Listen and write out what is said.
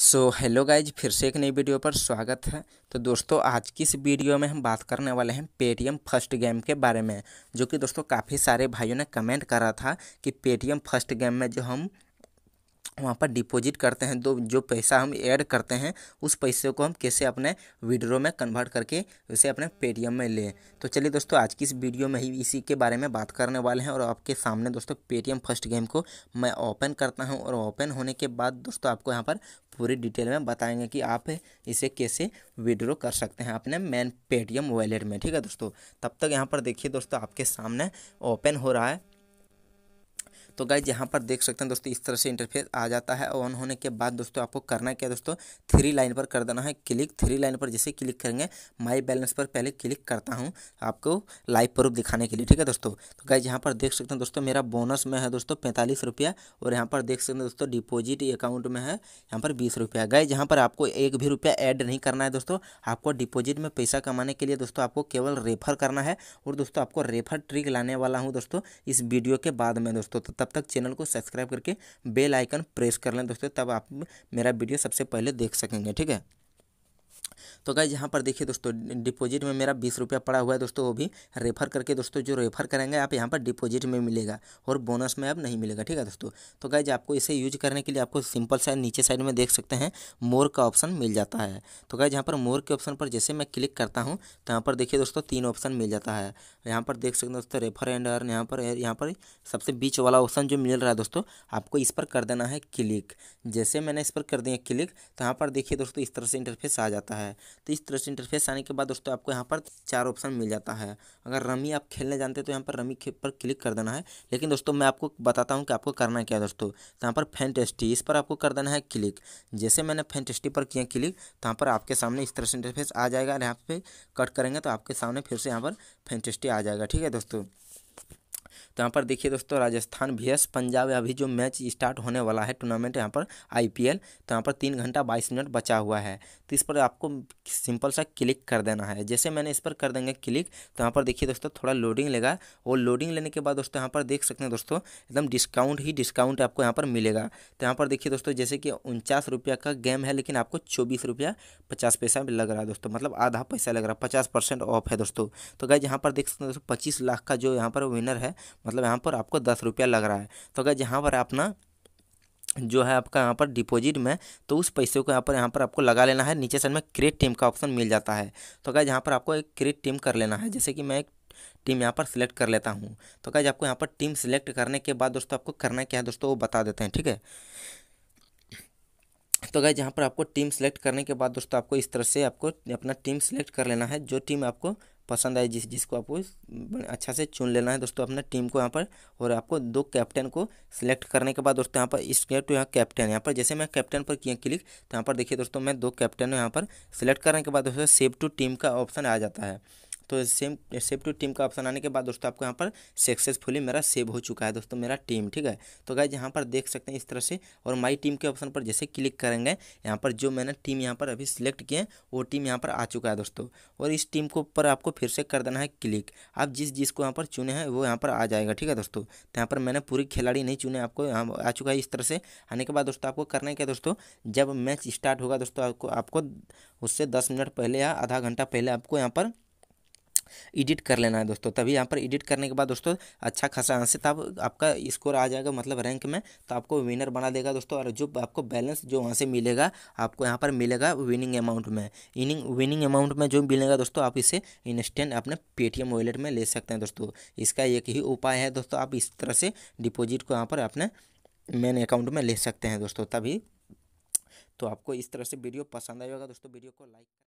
So hello guys फिर से एक नई वीडियो पर स्वागत है। तो दोस्तों, आज की इस वीडियो में हम बात करने वाले हैं पेटीएम फ़र्स्ट गेम के बारे में, जो कि दोस्तों काफ़ी सारे भाइयों ने कमेंट करा था कि पेटीएम फ़र्स्ट गेम में जो हम वहाँ पर डिपॉजिट करते हैं, दो, जो पैसा हम ऐड करते हैं, उस पैसे को हम कैसे अपने विड्रो में कन्वर्ट करके उसे अपने पेटीएम में लें। तो चलिए दोस्तों, आज की इस वीडियो में ही इसी के बारे में बात करने वाले हैं और आपके सामने दोस्तों पेटीएम फ़र्स्ट गेम को मैं ओपन करता हूँ और ओपन होने के बाद दोस्तों आपको यहाँ पर पूरी डिटेल में बताएँगे कि आप इसे कैसे विड्रो कर सकते हैं अपने मेन पेटीएम वॉलेट में। ठीक है दोस्तों, तब तक यहाँ पर देखिए दोस्तों, आपके सामने ओपन हो रहा है। तो गाइज़ यहाँ पर देख सकते हैं दोस्तों, इस तरह से इंटरफेस आ जाता है। ऑन होने के बाद दोस्तों, आपको करना क्या दोस्तों? थ्री लाइन पर कर देना है। क्लिक थ्री लाइन पर जैसे क्लिक करेंगे माई बैलेंस पर पहले क्लिक करता हूँ आपको लाइव प्रूफ दिखाने के लिए, ठीक है दोस्तों? तो गाइज़ यहाँ पर देख सकते हैं दोस्तों, मेरा बोनस में है दोस्तों पैंतालीस रुपया और यहाँ पर देख सकते हैं दोस्तों डिपोजिट अकाउंट में है यहाँ पर बीस रुपया। गाइज़ यहाँ पर आपको एक भी रुपया ऐड नहीं करना है दोस्तों। आपको डिपोजिट में पैसा कमाने के लिए दोस्तों, आपको केवल रेफर करना है और दोस्तों, आपको रेफर ट्रिक लाने वाला हूँ दोस्तों, इस वीडियो के बाद में दोस्तों। तो तब तक चैनल को सब्सक्राइब करके बेल आइकन प्रेस कर लें दोस्तों, तब आप मेरा वीडियो सबसे पहले देख सकेंगे, ठीक है? तो गाइज़ यहाँ पर देखिए दोस्तों डिपॉजिट में मेरा बीस रुपया पड़ा हुआ है दोस्तों, वो भी रेफर करके दोस्तों, जो रेफर करेंगे, आप यहाँ पर डिपॉजिट में मिलेगा और बोनस में अब नहीं मिलेगा, ठीक है दोस्तों? तो गाइज़ आपको इसे यूज़ करने के लिए आपको सिंपल साइड नीचे साइड में देख सकते हैं मोर का ऑप्शन मिल जाता है। तो गाइज़ यहाँ पर मोर के ऑप्शन पर जैसे मैं क्लिक करता हूँ तो यहाँ पर देखिए दोस्तों, तीन ऑप्शन मिल जाता है। यहाँ पर देख सकते हैं दोस्तों रेफर एंड अर्न यहाँ पर यहाँ पर सबसे बीच वाला ऑप्शन जो मिल रहा है दोस्तों, आपको इस पर कर देना है क्लिक जैसे मैंने इस पर कर दिया क्लिक तो यहाँ पर देखिए दोस्तों, इस तरह से इंटरफेस आ जाता है। तो इस तरह से इंटरफेस आने के बाद दोस्तों आपको यहाँ पर चार ऑप्शन मिल जाता है। अगर रमी आप खेलने जानते हैं तो यहाँ पर रमी पर क्लिक कर देना है। लेकिन दोस्तों मैं आपको बताता हूँ कि आपको करना क्या है दोस्तों। तो यहाँ पर फैंटेस्टी इस पर आपको कर देना है क्लिक जैसे मैंने फैंटेस्टी पर किया क्लिक तो यहाँ पर आपके सामने इस तरह से इंटरफेस आ जाएगा। यहाँ पर कट करेंगे तो आपके सामने फिर से यहाँ पर फैंटेस्टी आ जाएगा। ठीक है दोस्तों? यहाँ पर देखिए दोस्तों, राजस्थान वी पंजाब अभी जो मैच स्टार्ट होने वाला है टूर्नामेंट यहाँ पर आईपीएल तो यहाँ पर तीन घंटा बाईस मिनट बचा हुआ है। तो इस पर आपको सिंपल सा क्लिक कर देना है। जैसे मैंने इस पर कर देंगे क्लिक तो यहाँ पर देखिए दोस्तों, थोड़ा लोडिंग लेगा। और लोडिंग लेने के बाद दोस्तों, यहाँ पर देख सकते हैं दोस्तों, एकदम डिस्काउंट ही डिस्काउंट आपको यहाँ पर मिलेगा। तो यहाँ पर देखिए दोस्तों, जैसे कि उनचास रुपया का गेम है, लेकिन आपको चौबीस रुपया पचास पैसा लग रहा है दोस्तों मतलब आधा पैसा लग रहा है, पचास परसेंट ऑफ़ है दोस्तों। तो गाय यहाँ पर देख सकते हैं दोस्तों, पच्चीस लाख का जो यहाँ पर विनर है मतलब यहाँ पर आपको दस रुपया लग रहा है। तो अगर यहाँ पर अपना जो है आपका यहाँ पर डिपॉजिट में तो उस पैसे को यहाँ पर यहाँ पर आपको लगा लेना है। नीचे साइड में क्रिएट टीम का ऑप्शन मिल जाता है। तो अगर यहाँ पर आपको एक क्रिएट टीम कर लेना है, जैसे कि मैं एक टीम यहाँ पर सिलेक्ट कर लेता हूँ। तो क्या आपको यहाँ पर टीम सिलेक्ट करने के बाद दोस्तों, आपको करना क्या है दोस्तों, वो बता देते हैं, ठीक है? तो गाइज़ यहाँ पर आपको टीम सेलेक्ट करने के बाद दोस्तों, आपको इस तरह से आपको अपना टीम सेलेक्ट कर लेना है। जो टीम आपको पसंद आए जिस, जिसको आपको अच्छा से चुन लेना है दोस्तों अपने टीम को यहाँ पर और आपको दो कैप्टन को सिलेक्ट करने के बाद दोस्तों यहाँ पर इस टू यहाँ कैप्टन, यहाँ पर जैसे मैं कैप्टन पर किया क्लिक तो यहाँ पर देखिए दोस्तों मैं दो कैप्टन यहाँ पर सिलेक्ट करने के बाद दोस्तों सेव टू टीम का ऑप्शन आ जाता है। तो सेम सेव टू टीम का ऑप्शन आने के बाद दोस्तों आपको यहाँ पर सक्सेसफुली मेरा सेव हो चुका है दोस्तों, मेरा टीम ठीक है? तो गाइज़ यहाँ पर देख सकते हैं इस तरह से और माई टीम के ऑप्शन पर जैसे क्लिक करेंगे, यहाँ पर जो मैंने टीम यहाँ पर अभी सिलेक्ट किए वो टीम यहाँ पर आ चुका है दोस्तों। और इस टीम को ऊपर आपको फिर से कर देना है क्लिक आप जिस जिसको यहाँ पर चुने हैं, वो यहाँ पर आ जाएगा, ठीक है दोस्तों? तो यहाँ पर मैंने पूरी खिलाड़ी नहीं चुने, आपको यहाँ आ चुका है इस तरह से। आने के बाद दोस्तों आपको करना है क्या दोस्तों? जब मैच स्टार्ट होगा दोस्तों, आपको आपको उससे दस मिनट पहले या आधा घंटा पहले आपको यहाँ पर एडिट कर लेना है दोस्तों। तभी यहाँ पर एडिट करने के बाद दोस्तों अच्छा खासा आंसर, तब आपका स्कोर आ जाएगा मतलब रैंक में तो आपको विनर बना देगा दोस्तों। और जो आपको बैलेंस जो वहाँ से मिलेगा, आपको यहाँ पर मिलेगा विनिंग अमाउंट में। इनिंग विनिंग अमाउंट में जो मिलेगा दोस्तों, आप इसे इंस्टेंट अपने पेटीएम वॉलेट में ले सकते हैं दोस्तों। इसका एक ही उपाय है दोस्तों, आप इस तरह से डिपोजिट को यहाँ पर अपने मेन अकाउंट में ले सकते हैं दोस्तों तभी। तो आपको इस तरह से वीडियो पसंद आएगा दोस्तों वीडियो को लाइक